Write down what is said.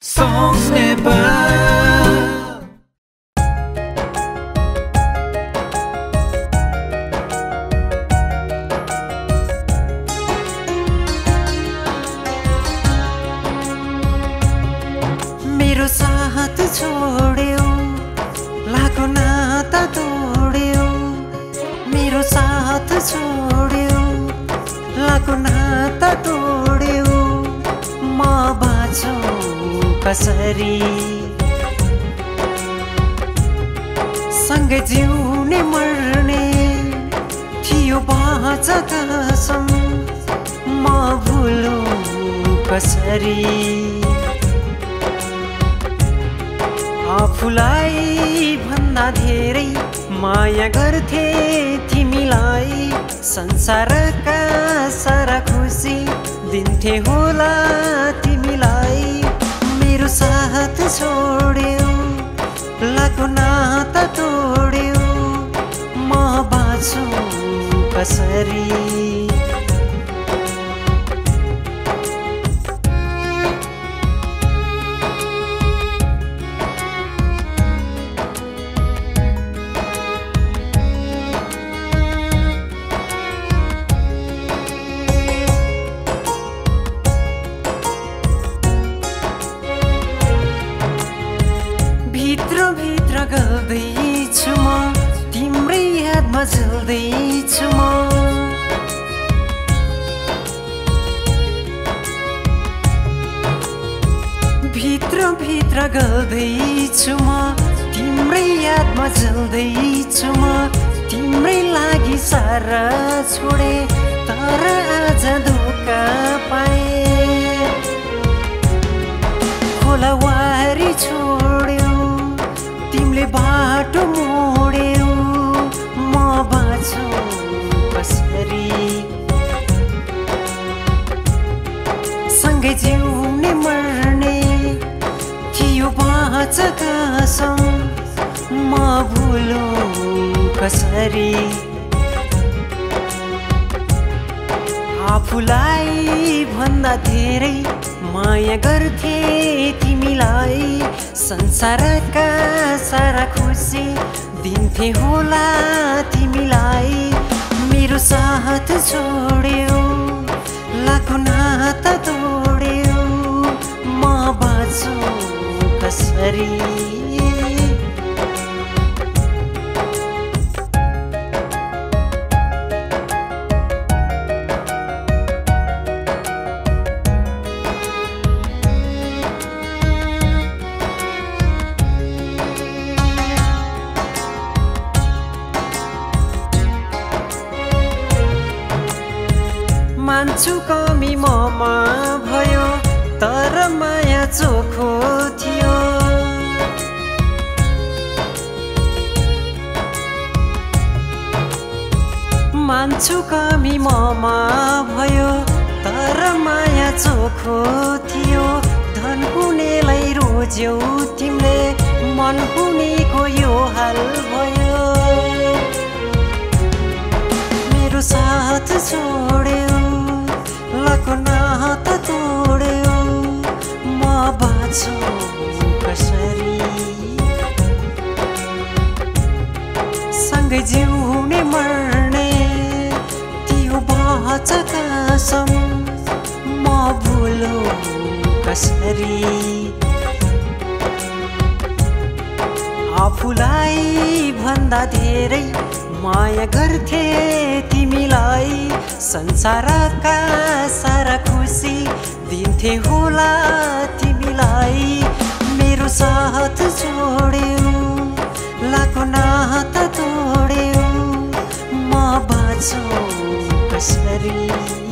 Sans ce n'est pas कसरी सँगै जिउने मर्ने थियो बाँच कसम म भुलो कसरी? आफूलाई भन्दा धेरै माया गर्थे तिमीलाई। संसारका सारा खुसी दिन्थे होला साथ छोड्यो लाको नाता तोड्यो म बाँच्छु कसरी? यादमा जल्दैछु म। भित्र भित्र गल्दैछु म। तिम्रै यादमा जल्दैछु म। तिम्रै लागि सारा छोडे तर आज धोका पाएँ। खोला वारी छोड्यो तिमीले बाटो सँगै जिउने मर्ने थियो कसम म भुलो कसरी? आफूलाई भन्दा धेरै माया गर्थे तिमीलाई। संसारका सारा खुसी दिन्थे होला तिमीलाई। मान्छु कमी ममा भयो तर माया चोखो मान्छु कमी ममा भयो तर माया चोखो थियो। धन हुनेलाई रोज्यौ तिमीले मन हुनेको यो हाल भयो। मेरो साथ छोड्यो लाको नाता तोड्यो। म बाँच्छु कसरी? सँगै त्यो बाँच म कसरी? आफूलाई भन्दा धेरै माया गर्थे तिमीलाई। संसारका सारा खुसी दिन्थे होला नाता